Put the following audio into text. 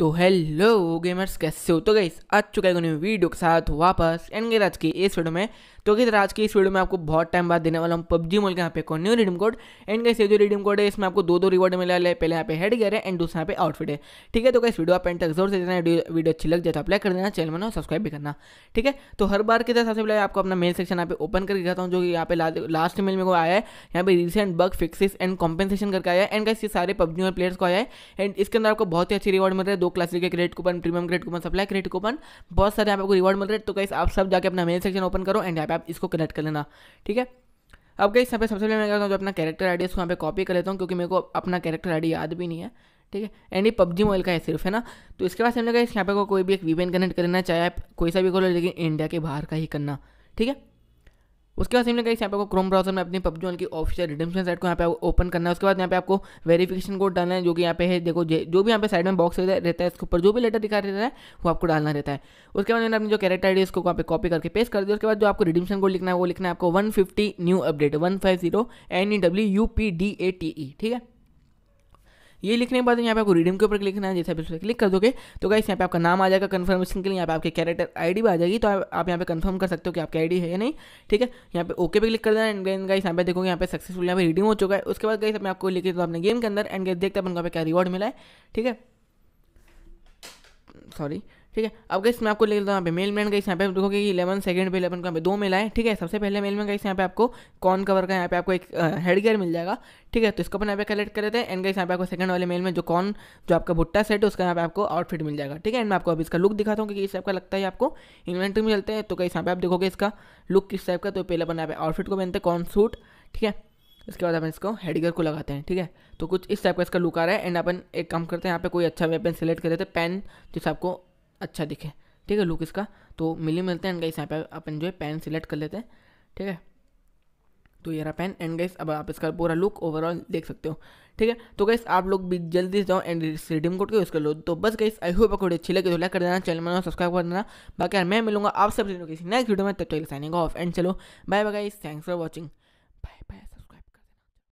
तो hello gamers कैसे हो? तो गाइस आज चुका है वीडियो के साथ वापस एंड आज की इस वीडियो में तो किस आज की इस वीडियो में आपको बहुत टाइम बाद देने वाला हूँ पबजी मोल के यहाँ पे न्यू रिडीम कोड एंड कैसे जो रिडीम कोड है, इसमें आपको दो दो रिवॉर्ड मिला है, पहले यहाँ पे हेड गियर है एंड दूसरा यहाँ पे आउटफिट है। ठीक है तो कैसे वीडियो आप एंड तक ज़ोर से देना वीडियो अच्छी लग जाए तो अप्लाई कर देना चैनल में सब्सक्राइब भी करना। ठीक है तो हर बार की तरह सबसे पहले आपको अपना मेल सेक्शन यहाँ पे ओपन करके दिखाता हूँ, जो कि यहाँ पे लास्ट मेल में को आया है। यहाँ पे recent bug fixes and compensation करके आया है। एंड कैसे सारे पबजी प्लेयर्स को आया है। एंड इसके अंदर आपको बहुत ही अच्छी रिवॉर्ड मिल रहा है, दो classic credit coupon premium credit coupon supply credit coupon बहुत सारे यहाँ पे आपको रिवॉर्ड मिल रहे हैं तो कैसे आप सब जाके अपना मेल सेक्शन ओपन करो एंड यहाँ पे आप इसको कनेक्ट कर लेना, ठीक है? अब गई यहाँ पे सबसे पहले मैं कहता हूँ जो अपना कैरेक्टर आईडी इसको यहाँ पे कॉपी कर लेता हूँ, क्योंकि मेरे को अपना कैरेक्टर आईडी याद भी नहीं है, ठीक है? एंड ये पबजी मोबाइल का है सिर्फ़, है ना? तो इसके बाद हमने कहा यहाँ पे को कोई भी एक वीपेन कनेक्ट करना चाहे आप कोई सा भी करो लेकिन इंडिया के बाहर का ही करना, ठीक है? उसके बाद सिमिलर कहीं यहाँ पे आपको क्रोम ब्राउज़र में अपनी पबजी वन की ऑफिशियल रिडम्शन साइट को यहाँ पे ओपन करना है। उसके बाद यहाँ पे आपको वेरीफिकेशन कोड डालना है, जो कि यहाँ पे है, देखो, जो भी यहाँ पे साइड में बॉक्स रहता है इसके ऊपर जो भी लेटर दिखा रहता है, वो आपको डालना रहता है। उसके बाद मैंने अपनी जो कैरेक्टर आईडी उसको वहाँ पे कॉपी करके पेस्ट कर दिया। उसके बाद जो आपको रिडम्शन कोड लिखना है, वो लिखना है आपको one new update one five zero N E W U P D A T E ठीक है? ये लिखने के बाद यहाँ पे आपको रिडीम के ऊपर क्लिक करना है, जैसे आप इस पर क्लिक कर दोगे तो गाइस यहाँ पे आपका नाम आ जाएगा कन्फर्मेशन के लिए, यहाँ पे आपके कैरेक्टर आईडी भी आ जाएगी तो आप यहाँ पे कन्फर्म कर सकते हो कि आपकी आईडी है या नहीं, ठीक है? यहाँ पे ओके पे क्लिक कर देना एंड गेन गाइस यहाँ पे देखोगे यहाँ पे सक्सेसफुल यहाँ पे रिडीम हो चुका है। उसके बाद गाइस मैं आपको लिखे तो आपने गेम के अंदर एंड देखते हैं अपन क्या रिवॉर्ड मिला है, ठीक है? सॉरी ठीक है? अब गई मैं आपको ले लेता हूँ, यहाँ पे मेल मैन गई यहाँ पे आप देखोगे कि इलेवन सेकंड पे इलेवन का दो मेल आए, ठीक है? सबसे पहले मेल में गई यहाँ पे आपको कॉन कवर का, यहाँ पे आपको एक हेड गियर मिल जाएगा, ठीक है? तो इसको अपन यहाँ पे कलेक्ट कर लेते हैं एंड गई यहाँ पे आपको सेकंड वाले मेल में जो कॉन जो आपका भुट्टा सेट है, उसका यहाँ पे आपको आउटफिट मिल जाएगा, ठीक है? एंड मैं आपको अभी इसका लुक दिखाता हूँ कि इस टाइप का लगता है आपको। इन्वेंट्री में चलते हैं तो कहीं यहाँ पे आप देखोगे इसका लुक किस टाइप का तो पहले अपन यहाँ पे आउटफिट को पहनते हैं कॉन सूट ठीक है? इसके बाद अपन इसको हेडगर को लगाते हैं, ठीक है? तो कुछ इस टाइप का इसका लुक आ रहा है एंड अपन एक काम करते हैं, यहाँ पे कोई अच्छा वेपन सेलेक्ट कर देते हैं पेन जिससे आपको अच्छा दिखे, ठीक है? लुक इसका तो मिली मिलते हैं एंड गाइस यहाँ पे अपन जो है पेन सिलेक्ट कर लेते हैं, ठीक है? तो ये रहा पेन एंड गाइस अब आप इसका पूरा लुक ओवरऑल देख सकते हो, ठीक है? तो गाइस आप लोग भी जल्दी जाओ एंड रिडीम कोड को यूज़ कर लो तो बस गाइस आई होप आपको अच्छी लगे तो लाइक कर देना चैनल में सब्सक्राइब कर देना, बाकी यार मैं मिलूँगा आप सब किसी नेक्स्ट वीडियो में, तब तक साइनिंग ऑफ़ एंड चलो bye bye guys thanks for watching bye bye